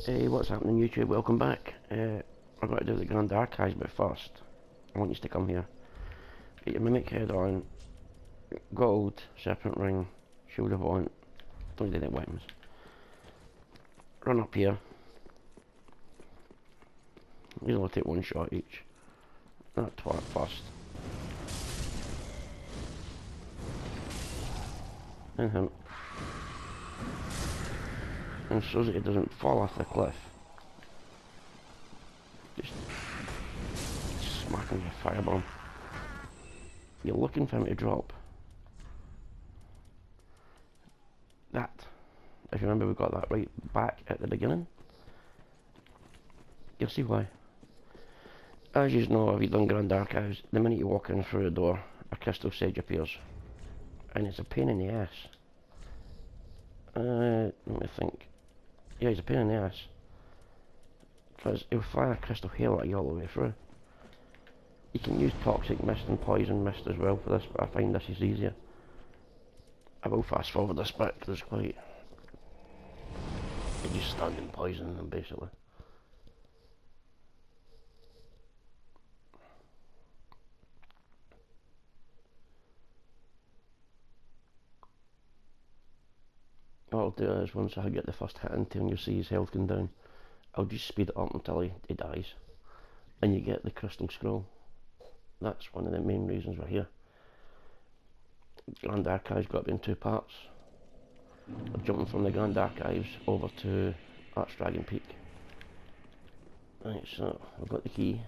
Hey, what's happening YouTube? Welcome back. Uh, I've got to do the Grand Archives, but first, I want you to come here. Get your Mimic head on, gold, Serpent Ring, Shield of Want, don't need any weapons. Run up here. These will take one shot each. Not twat first. And him and so that it doesn't fall off the cliff. Just smack him with a firebomb. You're looking for him to drop. That. If you remember we got that right back at the beginning. You'll see why. As you know, if you've done Grand Archives, the minute you walk in through the door, a crystal sage appears. And it's a pain in the ass. Uh, let me think. Yeah, he's a pain in the ass. Because he'll fire a crystal hail at you all the way through. You can use toxic mist and poison mist as well for this, but I find this is easier. I will fast forward this bit because it's quite... You just stand and poison them basically. I'll do is once I get the first hit into him, you'll see his health going down. I'll just speed it up until he, he dies. And you get the crystal scroll. That's one of the main reasons we're here. Grand Archives got up in two parts. We're jumping from the Grand Archives over to Archdragon Peak. Right, so I've got the key.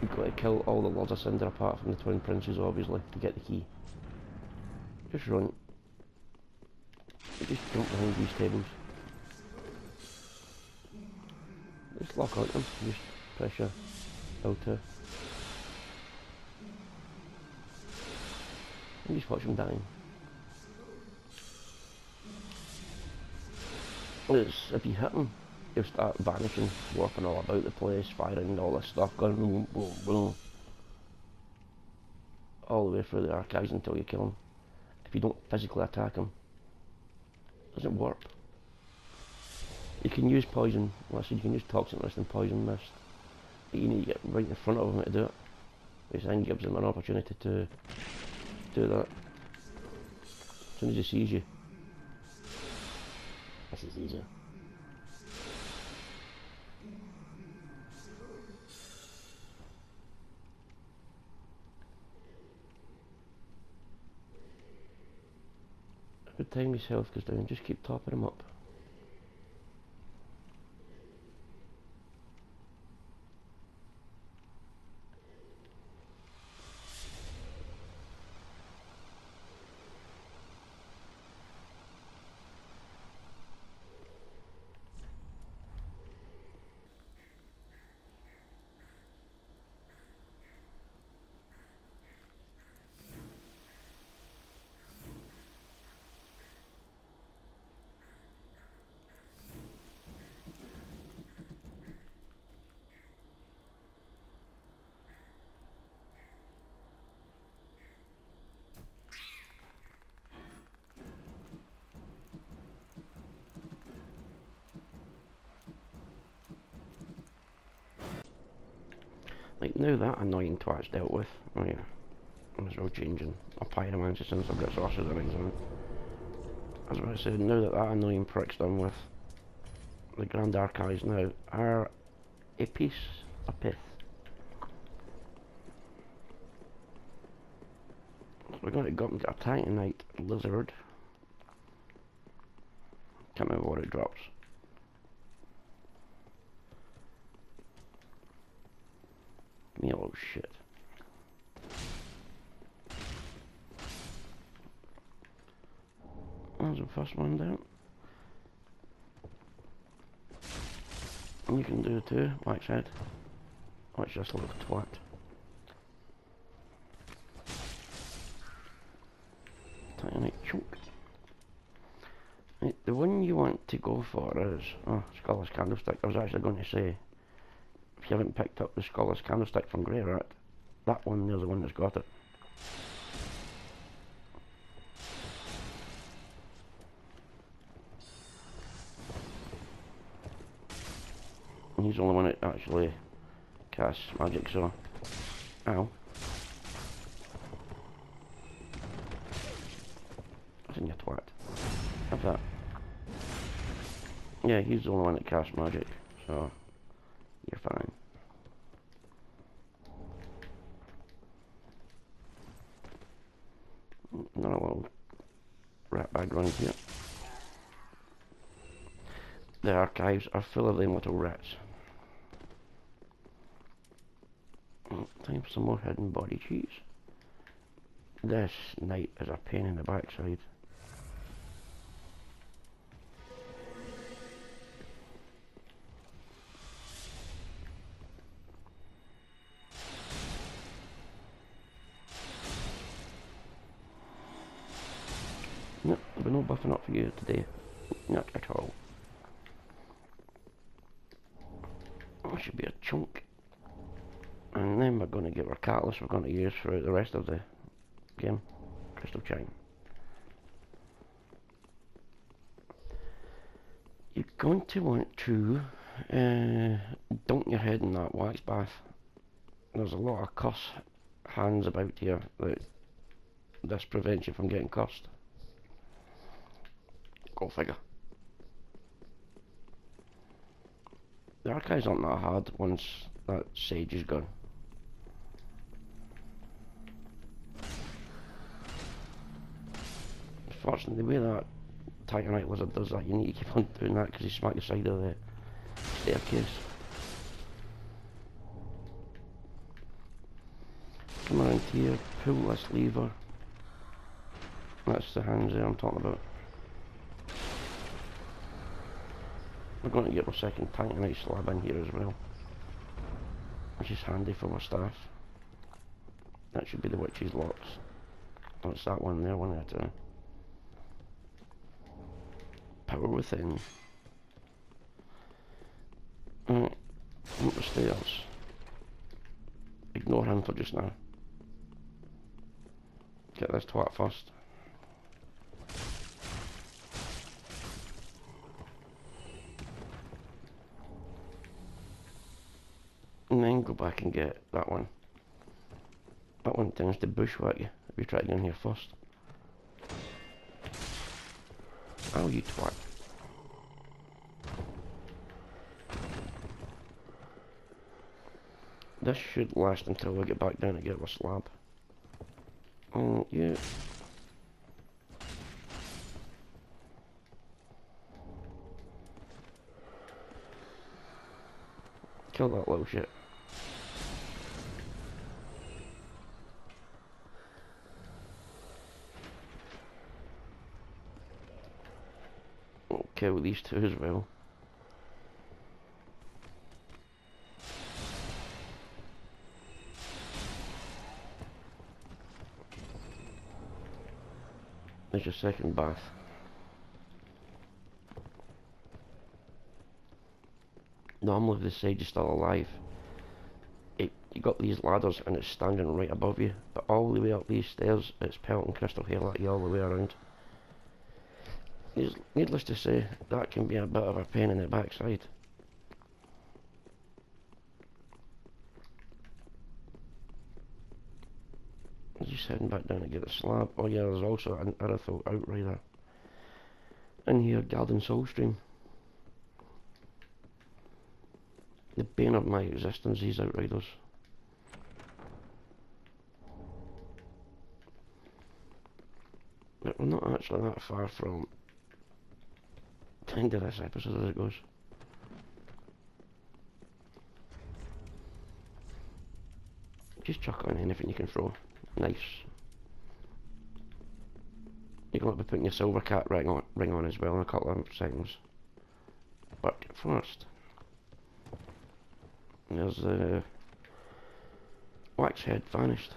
We've got to kill all the Lords of Cinder apart from the Twin Princes obviously to get the key. Just run just jump behind these tables. Just lock on them, just pressure filter. And just watch them dying. It's, if you hit them, they'll start vanishing, warping all about the place, firing all this stuff, going boom, boom, boom. All the way through the archives until you kill them. If you don't physically attack them doesn't work. You can use poison, well, said you can use toxic mist and poison mist, but you need to get right in front of them to do it, which then gives them an opportunity to do that. As soon as he sees you, this is easier. Every time health goes down, just keep topping him up. Like, now that annoying twat's dealt with, oh yeah, there's no changing a pyromancer since I've got sorcerer rings on it. As I said, now that that annoying prick's done with, the Grand Archives now are a piece of pith. So we're going to go and get a Titanite lizard. Can't remember what it drops. Me little shit. There's the first one down. You can do it too, said. Watch just a little twat. Tiny chunk. Right, the one you want to go for is... Oh, Scholar's Candlestick. I was actually going to say if you haven't picked up the Scholar's Candlestick from Greirat, that one there's the one that's got it. He's the only one that actually casts magic, so... Ow. In your twat. Have that. Yeah, he's the only one that casts magic, so... You're fine. Not a little running here. The archives are full of them little rats. Mm, time for some more hidden body cheese. This night is a pain in the backside. No, there'll be no buffing up for you today. Not at all. That should be a chunk. And then we're going to get our catalyst we're going to use for the rest of the game. Crystal Chime. You're going to want to uh, dunk your head in that wax bath. There's a lot of cuss hands about here that this prevents you from getting cussed. Go figure. The archives aren't that hard once that sage is gone. Unfortunately, the way that Titanite lizard does that, you need to keep on doing that because he smack the side of the staircase. Come around here, pull this lever. That's the hands there I'm talking about. We're going to get our second tank Titanite slab in here as well. Which is handy for our staff. That should be the witch's locks. It's that one there, one at time. Power within. Mm, Alright, up the stairs. Ignore him for just now. Get this twat first. Go back and get that one. That one tends to bushwhack you if you try to get in here first. Oh, you twat. This should last until we get back down to get our slab. Oh, yeah. Kill that little shit. Kill these two as well. There's your second bath. Normally if the sage is still alive, it, you got these ladders and it's standing right above you, but all the way up these stairs it's pelting crystal hail at you all the way around needless to say, that can be a bit of a pain in the backside. Just heading back down to get the slab. Oh yeah, there's also an Irithyll Outrider in here, Garden Soulstream. The bane of my existence, these Outriders. But we're not actually that far from into this episode as it goes. Just chuck on anything you can throw. Nice. You're going to be putting your silver cat ring on, ring on as well in a couple of seconds. But first, there's the uh, wax head vanished.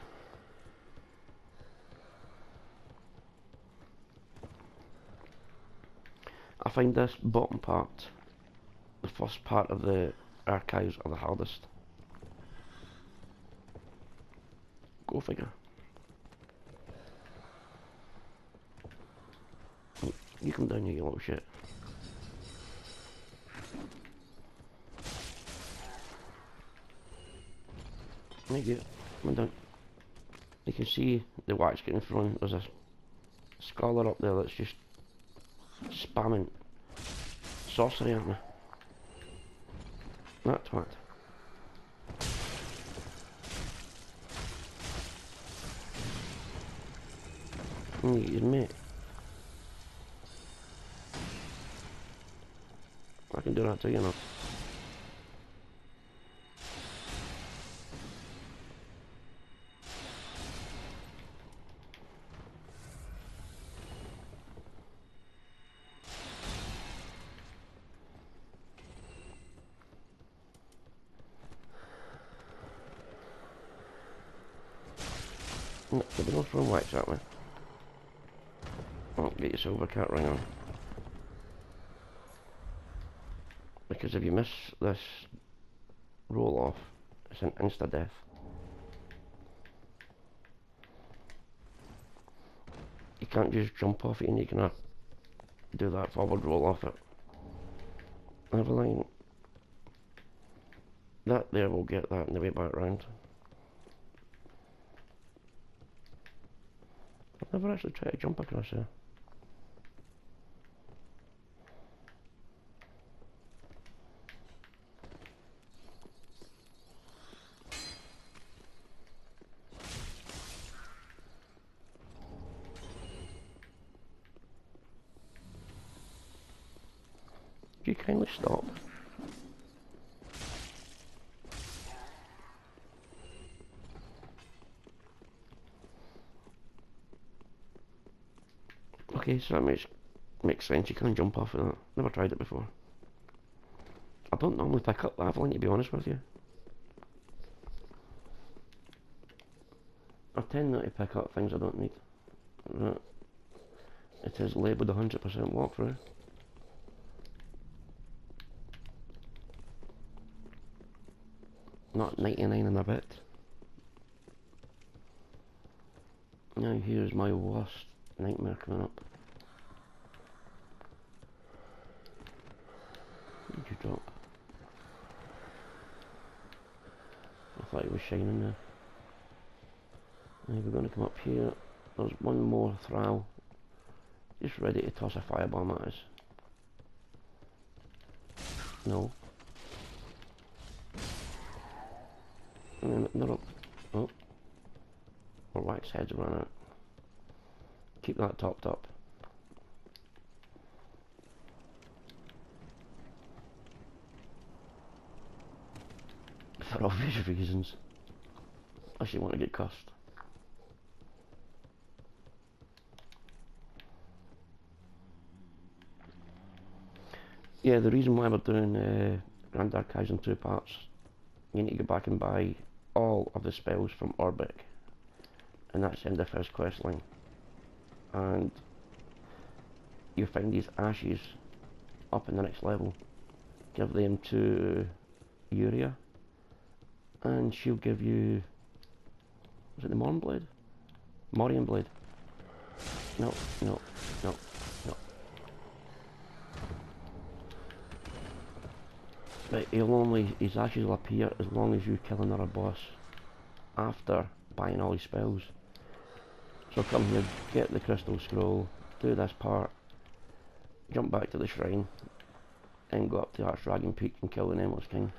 I find this bottom part, the first part of the archives are the hardest. Go figure. Oh, you come down here, you little shit. Maybe come down. You can see the wax getting thrown. There's a scholar up there that's just spamming sorcery at me. That twat. You mate. I can do that too, you know. Silver cat ring on. Because if you miss this roll off, it's an insta death. You can't just jump off it and you can do that forward roll off it. Never mind. That there will get that in the way back round. I've never actually tried to jump across there. Okay, so that makes makes sense. You can't jump off of that. Never tried it before. I don't normally pick up Lavalin to be honest with you. I tend not to pick up things I don't need. It is labelled 100% walkthrough. not 99 and a bit. Now here's my worst nightmare coming up. What did you drop? I thought it was shining there. Now we're going to come up here. There's one more thrall. Just ready to toss a firebomb at us. No. not up. Oh. Or wax heads run out. Keep that topped up. For obvious reasons. I actually want to get cussed. Yeah, the reason why we're doing uh, Grand Archives in two parts, you need to go back and buy all of the spells from Orbeck. and that's in the first quest line and you find these ashes up in the next level give them to Yuria and she'll give you was it the Morn Blade? Morion Blade no, no, no, no But he'll only, his ashes will appear as long as you kill another boss after buying all his spells. So come here, get the crystal scroll, do this part, jump back to the shrine, and go up to Archdragon Peak and kill the Nameless King.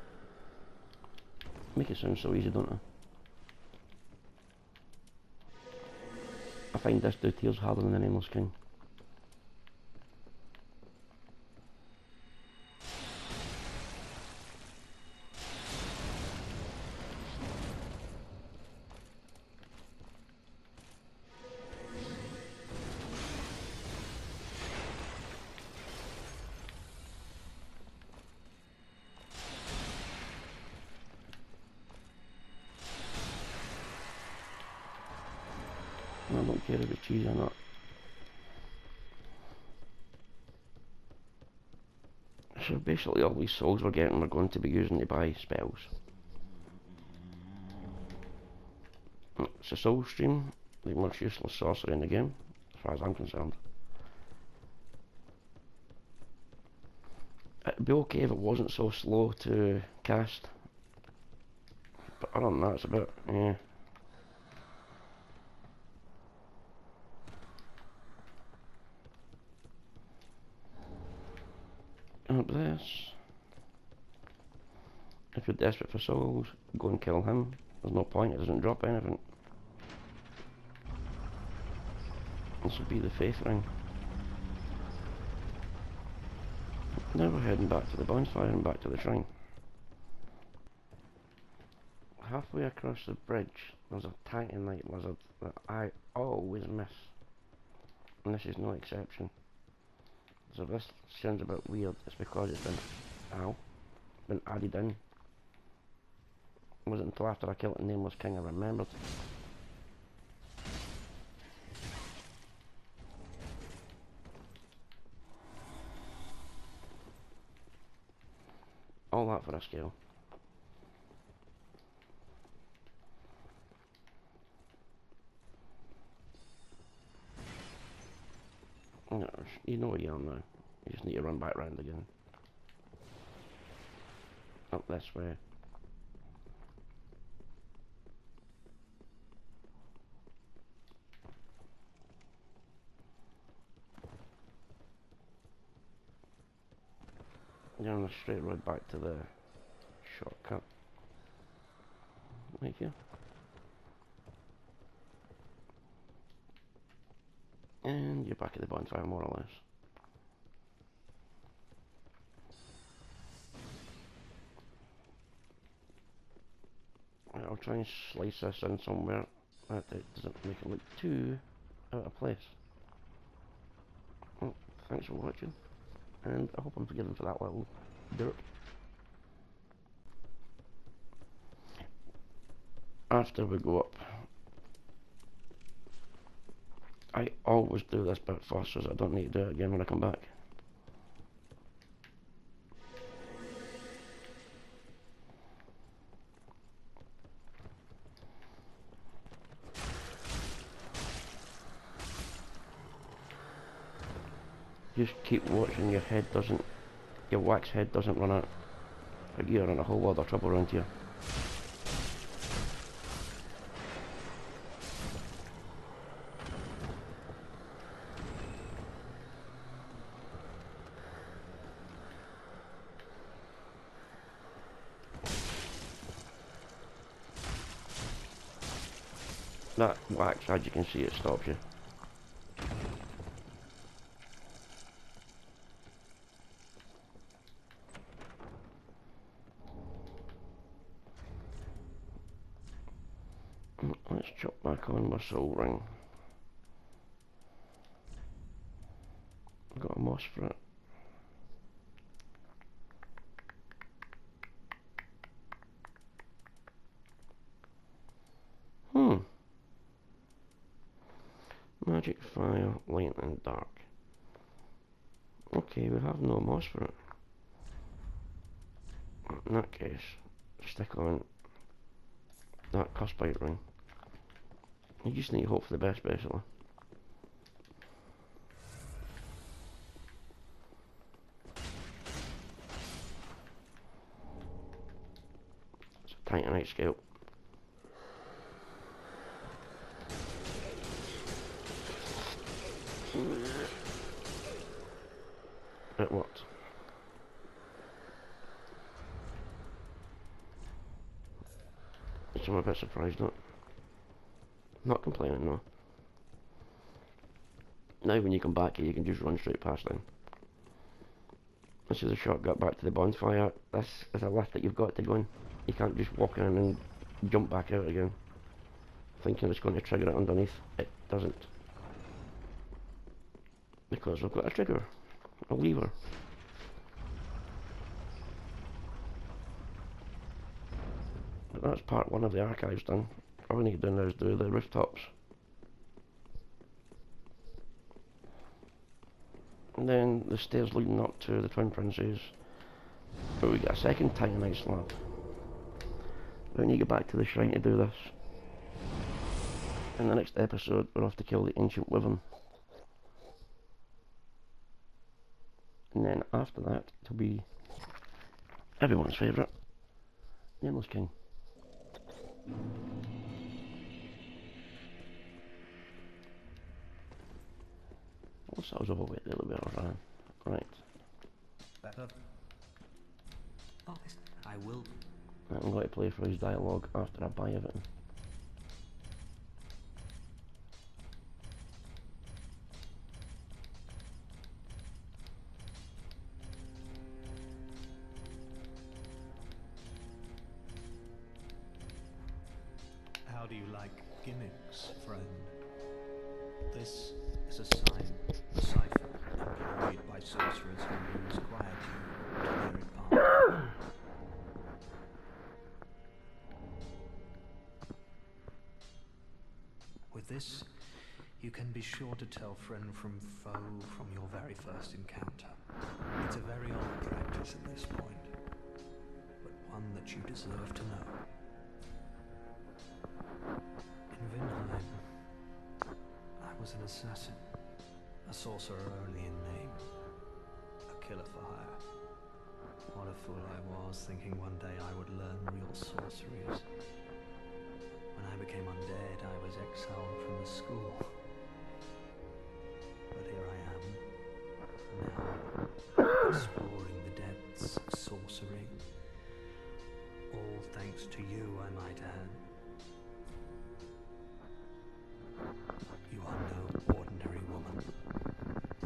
Make it sound so easy, don't I? I find this details harder than the Nameless King. Basically all these souls we're getting we're going to be using to buy spells. It's a soul stream, the most useless sorcery in the game, as far as I'm concerned. It'd be okay if it wasn't so slow to cast. But other than that, it's a bit, yeah. Up this. If you're desperate for souls, go and kill him. There's no point, it doesn't drop anything. This will be the faith ring. Now we're heading back to the bonfire and back to the shrine. Halfway across the bridge, there's a titanite lizard that I always miss. And this is no exception. So this sounds a bit weird, it's because it's been, ow, been added in. It wasn't until after I killed the Nameless King I remembered. All that for a scale. You know where you are now. You just need to run back round again. Up this way. You're on a straight road back to the shortcut. Right here. And you're back at the bonfire more or less. I'll try and slice this in somewhere that it doesn't make it look too out of place. Well, thanks for watching, and I hope I'm forgiven for that little dirt. After we go up, I always do this first so I don't need to do it again when I come back. Just keep watching your head doesn't, your wax head doesn't run out. You're in a whole lot of trouble around here. That wax, as you can see, it stops you. Mm, let's chop back on my soul ring. I've got a moss for it. Hmm. Magic, fire, light and dark. Okay, we have no moss for it. In that case, stick on that cuspite ring. You just need to hope for the best, basically. It's a titanite scalp. It worked. Which I'm a bit surprised not. Not complaining, no. Now when you come back here, you can just run straight past them. This is a shortcut back to the bonfire. This is a lift that you've got to go in. You can't just walk in and jump back out again. Thinking it's going to trigger it underneath. It doesn't. Because we've got a trigger. A lever. But that's part one of the archives done. All we need to do now is do the rooftops. And then the stairs leading up to the Twin Princes. But we get a second titanite slab. We need to get back to the shrine to do this. In the next episode, we're off to kill the Ancient Wyvern. And then after that, it'll be everyone's favourite, Nameless King. Unless I was overweight the other way around. Right. Better? Oh, I will. I'm going to play for his dialogue after I buy everything. This, you can be sure to tell friend from foe from your very first encounter. It's a very old practice at this point, but one that you deserve to know. In Vinheim, I was an assassin, a sorcerer only in name, a killer for hire. What a fool I was, thinking one day I would learn real sorceries. Became undead, I was exiled from the school. But here I am, now, exploring the depths of sorcery. All thanks to you, I might add. You are no ordinary woman.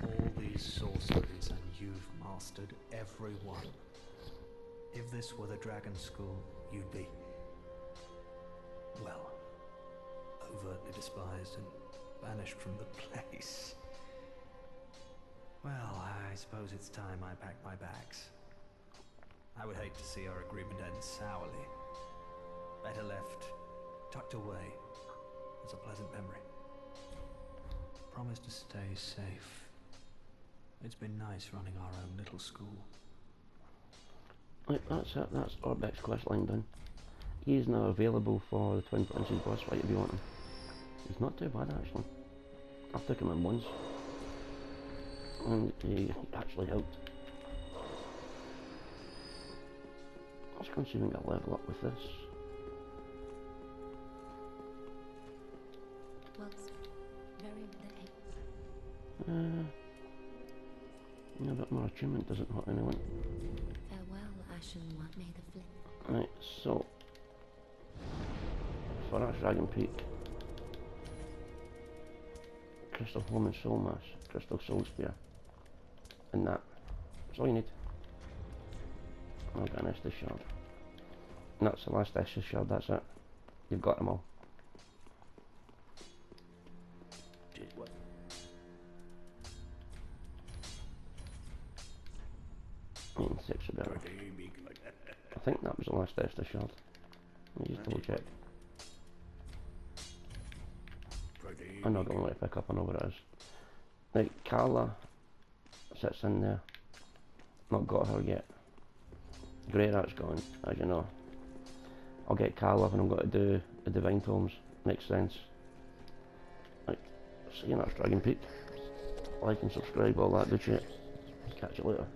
All these sorceries, and you've mastered every one. If this were the Dragon School, you'd be. Despised and banished from the place. Well, I suppose it's time I packed my bags. I would hate to see our agreement end sourly. Better left, tucked away, as a pleasant memory. Promise to stay safe. It's been nice running our own little school. Right, that's it. That's Orbeck's quest line done. He is now available for the Twin Princes boss fight if you want him. He's not too bad actually. I took him in once. And he actually helped. Let's go and see if we can get a level up with this. What's very late. Uh, yeah, a bit more achievement doesn't hurt anyone. Farewell, Ashen One. May the flip. Right, so for that Dragon Peak, Crystal Home and Soul Mass, Crystal Soul Spear, and that. That's all you need. I'll get an Estus Shard. And that's the last Estus Shard, that's it. You've got them all. Rat's as you know. I'll get Carl up and I'm going to do the Divine Tomes. Makes sense. Right, see you next Dragon Peak. Like and subscribe, all that good shit. Catch you later.